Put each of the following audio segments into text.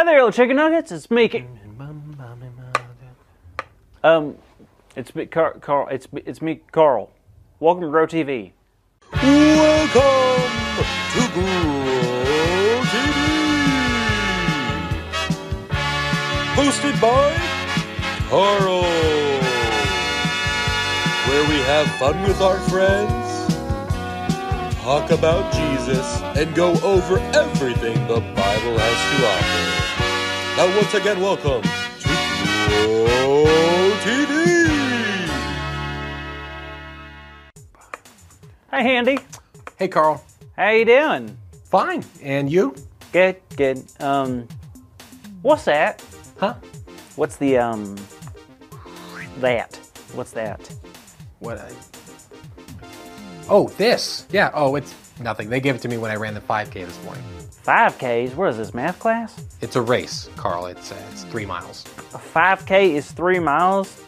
Hi there, little chicken nuggets. It's me. Um, it's me, Car- Carl. It's it's me, Carl. Welcome to Grow TV. Welcome to Grow TV. Hosted by Carl. Where we have fun with our friends, talk about Jesus, and go over everything the Bible has to offer. Now, once again, welcome to Grow TV. Hi, Handy. Hey, Carl. How you doing? Fine. And you? Good, good. Um, what's that? Huh? What's the um that? What's that? What? I... Oh, this. Yeah. Oh, it's nothing. They gave it to me when I ran the 5K this morning. Five Ks. What is this math class? It's a race, Carl. It's uh, it's three miles. A five K is three miles.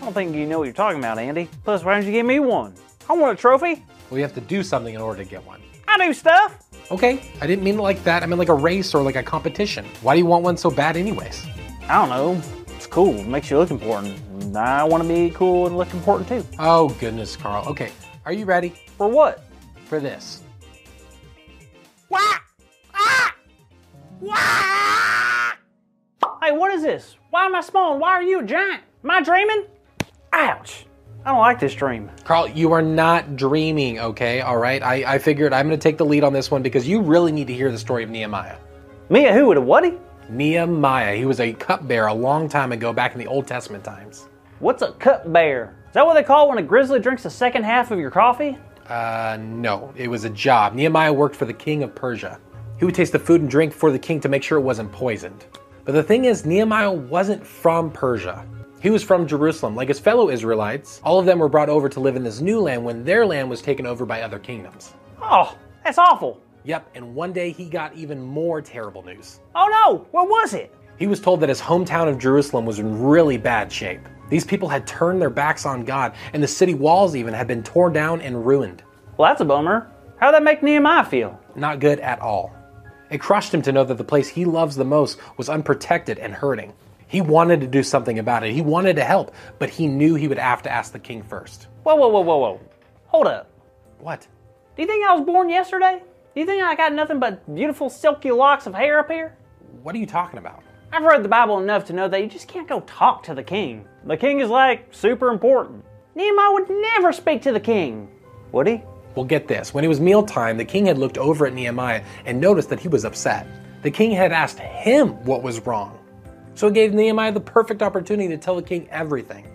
I don't think you know what you're talking about, Andy. Plus, why don't you give me one? I want a trophy. Well, you have to do something in order to get one. I do stuff. Okay. I didn't mean it like that. I meant like a race or like a competition. Why do you want one so bad, anyways? I don't know. It's cool. It makes you look important. I want to be cool and look important too. Oh goodness, Carl. Okay. Are you ready For what? for this? What? Ah! Hey, what is this? Why am I small and why are you a giant? Am I dreaming? Ouch. I don't like this dream. Carl, you are not dreaming, okay? All right. I, I figured I'm going to take the lead on this one because you really need to hear the story of Nehemiah. Me a who with a whaty? Nehemiah. He was a cupbearer a long time ago, back in the Old Testament times. What's a cup bear? Is that what they call when a grizzly drinks the second half of your coffee? Uh, no, it was a job. Nehemiah worked for the king of Persia. He would taste the food and drink for the king to make sure it wasn't poisoned. But the thing is, Nehemiah wasn't from Persia. He was from Jerusalem. Like his fellow Israelites, all of them were brought over to live in this new land when their land was taken over by other kingdoms. Oh, that's awful. Yep, and one day he got even more terrible news. Oh no, what was it? He was told that his hometown of Jerusalem was in really bad shape. These people had turned their backs on God, and the city walls even had been torn down and ruined. Well, that's a bummer. How'd that make Nehemiah feel? Not good at all. It crushed him to know that the place he loves the most was unprotected and hurting. He wanted to do something about it. He wanted to help, but he knew he would have to ask the king first. Whoa, whoa, whoa, whoa, whoa. Hold up. What? Do you think I was born yesterday? Do you think I got nothing but beautiful silky locks of hair up here? What are you talking about? I've read the Bible enough to know that you just can't go talk to the king. The king is like super important. Nehemiah would never speak to the king. Would he? Well, get this. When it was mealtime, the king had looked over at Nehemiah and noticed that he was upset. The king had asked him what was wrong. So it gave Nehemiah the perfect opportunity to tell the king everything.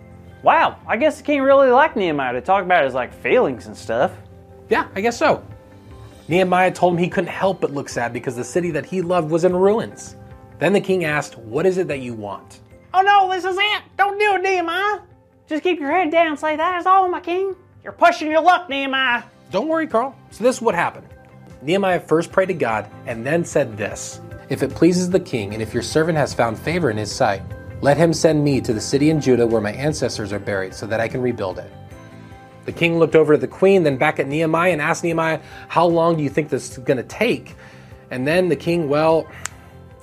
Wow, I guess the king really liked Nehemiah to talk about his like feelings and stuff. Yeah, I guess so. Nehemiah told him he couldn't help but look sad because the city that he loved was in ruins. Then the king asked, What is it that you want? Oh no, this is it. Don't do it, Nehemiah. Just keep your head down. Say that is all, my king. You're pushing your luck, Nehemiah. Don't worry, Carl. So this is what happened. Nehemiah first prayed to God and then said this If it pleases the king, and if your servant has found favor in his sight, let him send me to the city in Judah where my ancestors are buried, so that I can rebuild it. The king looked over at the queen, then back at Nehemiah and asked Nehemiah, How long do you think this is going to take? And then the king, well,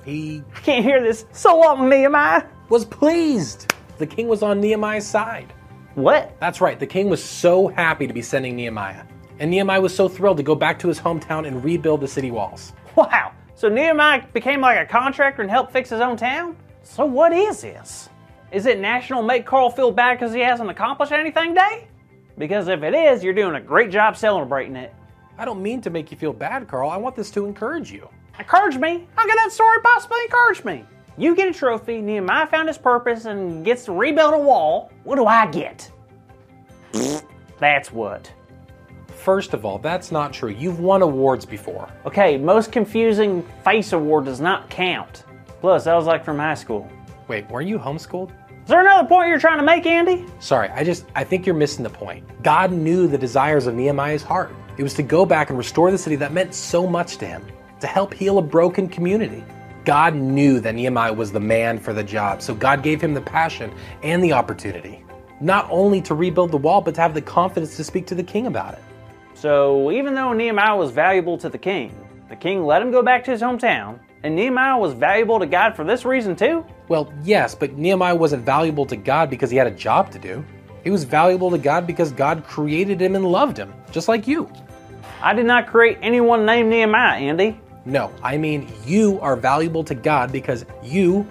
he I can't hear this. So long, Nehemiah. was pleased. The king was on Nehemiah's side. What? That's right, the king was so happy to be sending Nehemiah. And Nehemiah was so thrilled to go back to his hometown and rebuild the city walls. Wow. So Nehemiah became like a contractor and helped fix his own town? So what is this? Is it National Make Carl Feel Bad because he hasn't accomplished anything day? Because if it is, you're doing a great job celebrating it. I don't mean to make you feel bad, Carl. I want this to encourage you. Encourage me? How can that story possibly encourage me? You get a trophy, Nehemiah found his purpose and gets to rebuild a wall. What do I get? That's what. First of all, that's not true. You've won awards before. Okay, most confusing face award does not count. Plus, that was like from high school. Wait, weren't you homeschooled? Is there another point you're trying to make, Andy? Sorry, I just, I think you're missing the point. God knew the desires of Nehemiah's heart. It was to go back and restore the city that meant so much to him, to help heal a broken community. God knew that Nehemiah was the man for the job, so God gave him the passion and the opportunity. Not only to rebuild the wall, but to have the confidence to speak to the king about it. So, even though Nehemiah was valuable to the king, the king let him go back to his hometown And Nehemiah was valuable to God for this reason too? Well, yes, but Nehemiah wasn't valuable to God because he had a job to do. He was valuable to God because God created him and loved him, just like you. I did not create anyone named Nehemiah, Andy. No, I mean you are valuable to God because you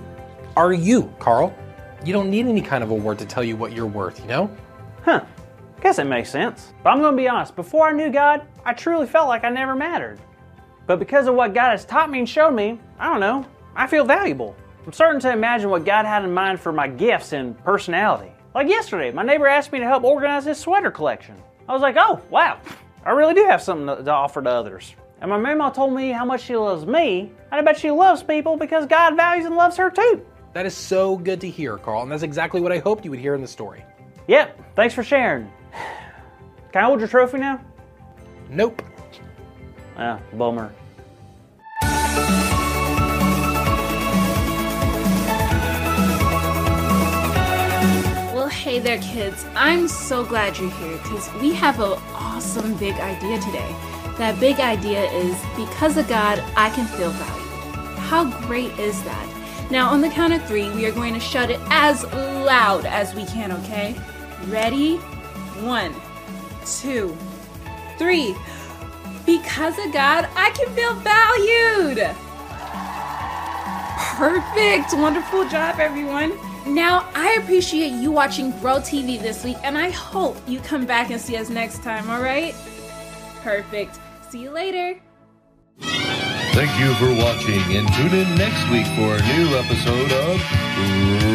are you, Carl. You don't need any kind of award to tell you what you're worth, you know? Huh. Guess it makes sense. But I'm going to be honest, before I knew God, I truly felt like I never mattered. But because of what God has taught me and showed me, I don't know, I feel valuable. I'm starting to imagine what God had in mind for my gifts and personality. Like yesterday, my neighbor asked me to help organize his sweater collection. I was like, oh, wow, I really do have something to, to offer to others. And my mama told me how much she loves me, and I bet she loves people because God values and loves her too. That is so good to hear, Carl, and that's exactly what I hoped you would hear in the story. Yep, thanks for sharing. Can I hold your trophy now? Nope. Ah, bummer. Well, hey there, kids. I'm so glad you're here because we have an awesome big idea today. That big idea is because of God, I can feel valued. How great is that? Now, on the count of three, we are going to shout it as loud as we can, okay? Ready? One, two, three. Because of God, I can feel valued. Perfect. Wonderful job, everyone. Now, I appreciate you watching Grow TV this week, and I hope you come back and see us next time, all right? Perfect. See you later. Thank you for watching and tune in next week for a new episode of